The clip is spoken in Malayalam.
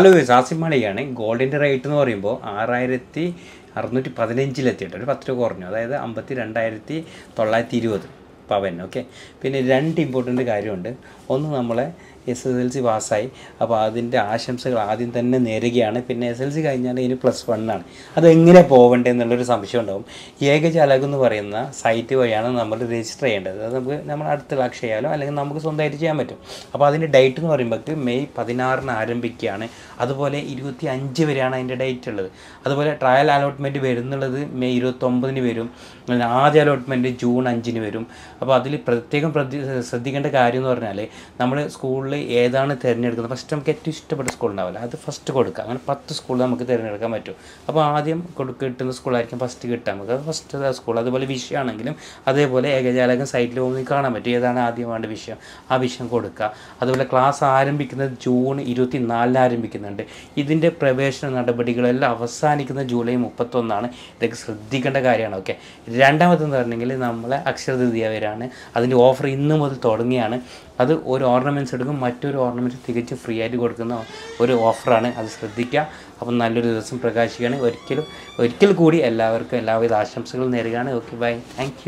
ഹലോ ആസിഫ് മണിയാണ് ഗോൾഡിന്റെ റേറ്റ് എന്ന് പറയുമ്പോൾ ആറായിരത്തി അറുന്നൂറ്റി പതിനഞ്ചിലെത്തിയിട്ട് ഒരു പത്ത് രൂപ കുറഞ്ഞു. അതായത് അമ്പത്തി രണ്ടായിരത്തി തൊള്ളായിരത്തി ഇരുപത് പവൻ ഓക്കെ പിന്നെ രണ്ട് ഇമ്പോർട്ടന്റ് കാര്യമുണ്ട്. ഒന്ന് നമ്മളെ എസ് എസ് എൽ സി പാസ്സായി. അപ്പോൾ അതിന്റെ ആശംസകൾ ആദ്യം തന്നെ നേരുകയാണ്. പിന്നെ എസ് എൽ സി കഴിഞ്ഞാൽ ഇനി പ്ലസ് വണ്ണാണ് അതെങ്ങനെ പോകണ്ടേ എന്നുള്ളൊരു സംശയം ഉണ്ടാവും. ഏകജാലകം എന്ന് പറയുന്ന സൈറ്റ് വഴിയാണ് നമ്മൾ രജിസ്റ്റർ ചെയ്യേണ്ടത്. അത് നമുക്ക് നമ്മൾ അടുത്തുള്ള അക്ഷയാലോ അല്ലെങ്കിൽ നമുക്ക് സ്വന്തമായിട്ട് ചെയ്യാൻ പറ്റും. അപ്പോൾ അതിന്റെ ഡേറ്റ് എന്ന് പറയുമ്പോൾ മെയ് പതിനാറിന് ആരംഭിക്കുകയാണ്. അതുപോലെ ഇരുപത്തി അഞ്ച് വരെയാണ് അതിന്റെ ഡേറ്റ് ഉള്ളത്. അതുപോലെ ട്രയൽ അലോട്ട്മെന്റ് വരുന്നുള്ളത് മെയ് ഇരുപത്തൊമ്പതിന് വരും. ആദ്യ അലോട്ട്മെന്റ് ജൂൺ അഞ്ചിന് വരും. അപ്പോൾ അതിൽ പ്രത്യേകം പ്രതി ശ്രദ്ധിക്കേണ്ട കാര്യം എന്ന് പറഞ്ഞാൽ നമ്മൾ സ്കൂളിൽ ഏതാണ് തിരഞ്ഞെടുക്കുന്നത്? ഫസ്റ്റ് നമുക്ക് ഏറ്റവും ഇഷ്ടപ്പെട്ട സ്കൂൾ ഉണ്ടാവില്ല. അത് ഫസ്റ്റ് കൊടുക്കുക. അങ്ങനെ പത്ത് സ്കൂൾ നമുക്ക് തിരഞ്ഞെടുക്കാൻ പറ്റും. അപ്പോൾ ആദ്യം കൊടുക്ക കിട്ടുന്ന സ്കൂളായിരിക്കും ഫസ്റ്റ് കിട്ടാൻ നമുക്ക്. അത് ഫസ്റ്റ് സ്കൂൾ അതുപോലെ വിഷയമാണെങ്കിലും അതേപോലെ ഏകജാലകം സൈറ്റിൽ പോകുമ്പോൾ കാണാൻ പറ്റും. ഏതാണ് ആദ്യം വേണ്ട വിഷയം? ആ വിഷയം കൊടുക്കുക. അതുപോലെ ക്ലാസ് ആരംഭിക്കുന്നത് ജൂൺ ഇരുപത്തി നാലിന് ആരംഭിക്കുന്നുണ്ട്. ഇതിന്റെ പ്രവേശന നടപടികളെല്ലാം അവസാനിക്കുന്ന ജൂലൈ മുപ്പത്തൊന്നാണ്. ഇതൊക്കെ ശ്രദ്ധിക്കേണ്ട കാര്യമാണ്. ഓക്കെ രണ്ടാമതെന്ന് പറഞ്ഞെങ്കിൽ നമ്മളെ അക്ഷരതൃതീയ വരാണ് അതിന്റെ ഓഫർ ഇന്ന് മുതൽ തുടങ്ങിയാണ്. അത് ഒരു ഓർണമെന്റ്സ് എടുക്കും മറ്റൊരു ഓർണമെന്റ് തികച്ച് ഫ്രീ ആയിട്ട് കൊടുക്കുന്ന ഒരു ഓഫറാണ് അത് ശ്രദ്ധിക്കുക. അപ്പം നല്ലൊരു ദിവസം പ്രകാശിക്കുകയാണ്. ഒരിക്കലും ഒരിക്കൽ കൂടി എല്ലാവർക്കും എല്ലാവിധ ആശംസകളും നേരുകയാണ്. Okay bye thank